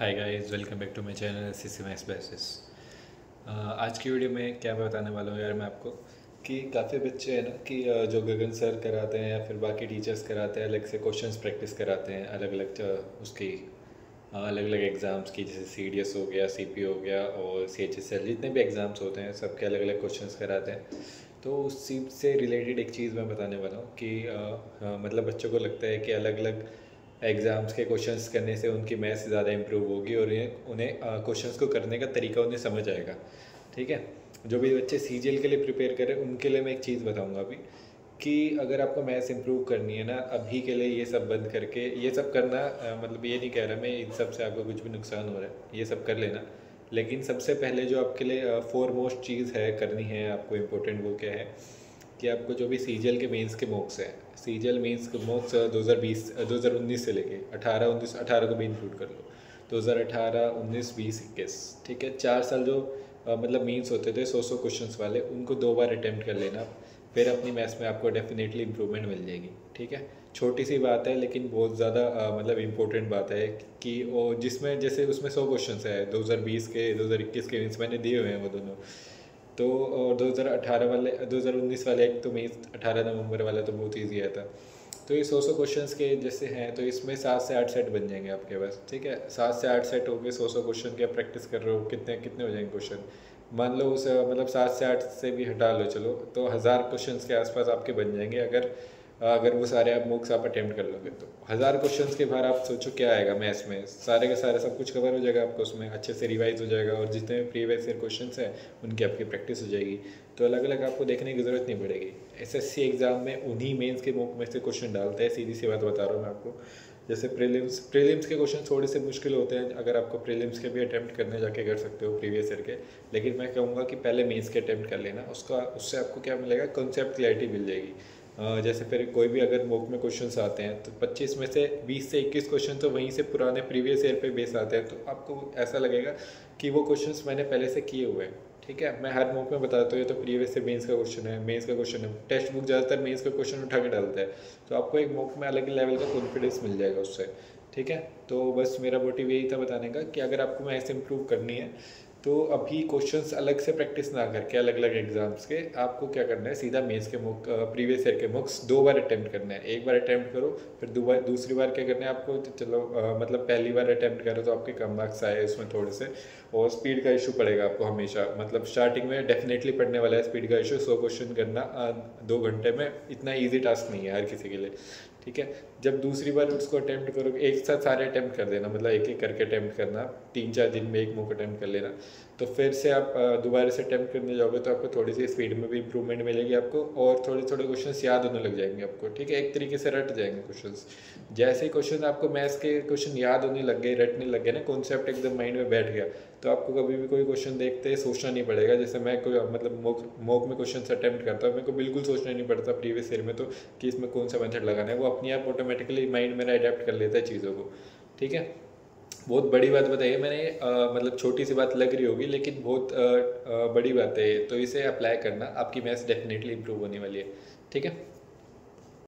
Hi guys welcome back to my channel C basis आज की video में क्या मैं बताने वाला हूँ यार मैं आपको कि काफ़ी बच्चे हैं ना कि जो गगन सर कराते हैं या फिर बाकी टीचर्स कराते हैं अलग से क्वेश्चंस प्रैक्टिस कराते हैं अलग अलग उसकी अलग अलग एग्ज़ाम्स की जैसे सी डी एस हो गया सी पी हो गया और सी एच एस जितने भी एग्ज़ाम्स होते हैं सबके अलग अलग क्वेश्चन कराते हैं। तो उसी से रिलेटेड एक चीज़ मैं बताने वाला हूँ कि आ, आ, मतलब बच्चों को लगता है कि अलग अलग एग्ज़ाम्स के क्वेश्चंस करने से उनकी मैथ्स ज़्यादा इम्प्रूव होगी और उन्हें क्वेश्चंस को करने का तरीका उन्हें समझ आएगा। ठीक है? जो भी बच्चे सीजीएल के लिए प्रिपेयर करें उनके लिए मैं एक चीज़ बताऊँगा अभी कि अगर आपको मैथ्स इम्प्रूव करनी है ना, अभी के लिए ये सब बंद करके, ये सब करना मतलब ये नहीं कह रहा मैं इन सबसे आपको कुछ भी नुकसान हो रहा है, ये सब कर लेना। लेकिन सबसे पहले जो आपके लिए फोर मोस्ट चीज़ है, करनी है आपको इम्पोर्टेंट वो क्या है कि आपको जो भी सी के मेंस के मॉक्स हैं सी जी एल मेन्स के मॉक्स दो हज़ार बीस दो हज़ार उन्नीस से लेके अठारह उन्नीस अठारह को भी इंक्लूड कर लो। दो हज़ार अठारह उन्नीस बीस इक्कीस ठीक है? चार साल जो आ, मतलब मीन्स होते थे सौ सौ क्वेश्चन वाले उनको दो बार अटैम्प्ट कर लेना फिर अपनी मैथ्स में आपको डेफिनेटली इंप्रूवमेंट मिल जाएगी ठीक है? छोटी सी बात है लेकिन बहुत ज़्यादा मतलब इम्पोर्टेंट बात है कि वो जिसमें जैसे उसमें सौ क्वेश्चन है 2020 के 2021 के मीन्स मैंने दिए हुए हैं वो दोनों। तो और 2018 वाले 2019 वाले एक तो मई, अठारह नवंबर वाला तो बहुत ईजी आया था तो ये सौ सौ क्वेश्चन के जैसे हैं तो इसमें सात से आठ सेट बन जाएँगे आपके पास, ठीक है? सात से आठ सेट हो गए, सौ सौ क्वेश्चन के प्रैक्टिस कर रहे हो, कितने कितने हो जाएँगे क्वेश्चन मान लो उस मतलब सात से आठ से भी हटा लो, चलो तो हज़ार क्वेश्चन के आसपास आपके बन जाएँगे। अगर अगर वो सारे आप मुक्स आप अटेम्प्ट कर लोगे तो। हज़ार क्वेश्चन के बाहर आप सोचो क्या आएगा मैथ्स में। सारे के सारे सब कुछ कवर हो जाएगा आपको, उसमें अच्छे से रिवाइज हो जाएगा और जितने भी प्रीवियस ईयर क्वेश्चन हैं, उनकी आपकी प्रैक्टिस हो जाएगी। तो अलग अलग आपको देखने की ज़रूरत नहीं पड़ेगी। एसएससी एग्ज़ाम में उन्हीं मेन्स के मुख में से क्वेश्चन डालते हैं, सीधी सी बात बता रहा हूँ मैं आपको। जैसे प्रीलिम्स प्रीलिम्स के क्वेश्चन थोड़े से मुश्किल होते हैं, अगर आपको प्रीलिम्स के भी अटैम्प्ट करने जाके कर सकते हो प्रीवियस ईयर के। लेकिन मैं कहूँगा कि पहले मेंस के अटैम्प्ट कर लेना, उसका, उससे आपको क्या मिलेगा? कॉन्सेप्ट क्लैरिटी मिल जाएगी। जैसे फिर कोई भी अगर मोक में क्वेश्चंस आते हैं तो 25 में से 20 से 21 क्वेश्चन तो वहीं से पुराने प्रीवियस ईयर पे बेस आते हैं। तो आपको ऐसा लगेगा कि वो क्वेश्चंस मैंने पहले से किए हुए हैं, ठीक है? मैं हर मोक में बताता हूँ, ये तो प्रीवियस से मेंस का क्वेश्चन है मेंस का क्वेश्चन है। टेक्स्ट बुक ज़्यादातर मेंस का क्वेश्चन उठा के डालता है। तो आपको एक मोक में अलग लेवल का कॉन्फिडेंस मिल जाएगा उससे, ठीक है? तो बस मेरा मोटिव यही था बताने का कि अगर आपको मैथ्स इंप्रूव करनी है तो अभी क्वेश्चंस अलग से प्रैक्टिस ना करके अलग अलग एग्ज़ाम्स के, आपको क्या करना है? सीधा मेंस के मुक प्रीवियस ईयर के मुक्स दो बार अटैम्प्ट करना है। एक बार अटैम्प्ट करो, फिर दो बार, दूसरी बार क्या करना है आपको? चलो मतलब पहली बार अटैम्प्ट करो तो आपके कम मार्क्स आए उसमें थोड़े से, और स्पीड का इशू पड़ेगा आपको हमेशा। मतलब स्टार्टिंग में डेफिनेटली पढ़ने वाला है स्पीड का इशू सौ क्वेश्चन करना दो घंटे में इतना ईजी टास्क नहीं है हर किसी के लिए। ठीक है? जब दूसरी बार उसको अटैम्प्ट करोगे, एक साथ सारे अटैम्प्ट कर देना मतलब एक एक करके अटैम्प्ट करना तीन चार दिन में एक मुख अटैम्प्ट कर लेना तो फिर से आप दोबारा से अटैम्प्ट करने जाओगे तो आपको थोड़ी सी स्पीड में भी इंप्रूवमेंट मिलेगी आपको, और थोड़े थोड़े क्वेश्चन याद होने लग जाएँगे आपको, ठीक है? एक तरीके से रट जाएँगे क्वेश्चन जैसे ही क्वेश्चन आपको मैथ्स के क्वेश्चन याद होने लग गए, रटने लग गए ना कॉन्सेप्ट एकदम माइंड में बैठ गया तो आपको कभी भी कोई क्वेश्चन देखते सोचना नहीं पड़ेगा। जैसे मैं कोई मतलब मोक मोक में क्वेश्चन अटैम्प्ट करता हूँ मेरे को बिल्कुल सोचना नहीं पड़ता प्रीवियस ईयर में तो कि इसमें कौन सा मेथड लगाना है। वो अपने आप ऑटोमेटिकली माइंड मेरा अडेप्ट कर लेता है चीज़ों को। ठीक है? बहुत बड़ी बात बताइए। मैंने आ, मतलब छोटी सी बात लग रही होगी लेकिन बहुत आ, आ, बड़ी बात है तो इसे अप्लाई करना आपकी मैथ्स डेफिनेटली इंप्रूव होने वाली है। ठीक है?